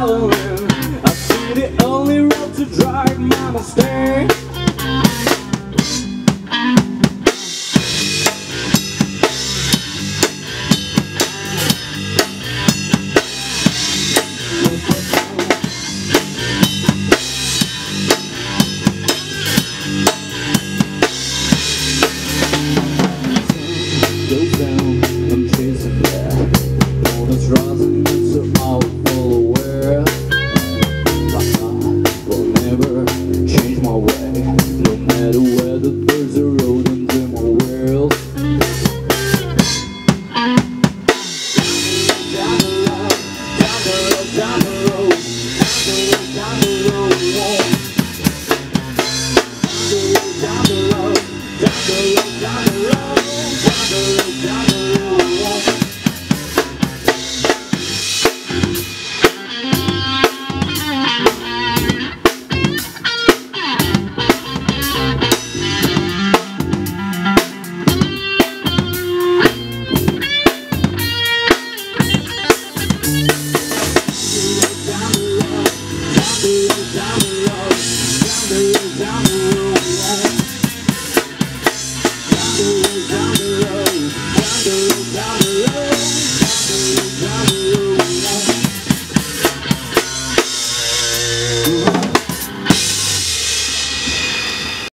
following I see the only road to drive my mistake Goes down, I'm chasing that All that's rising, it's all down the road, down the road, down the road, down the road, down the road. down the road, down the road, down the road.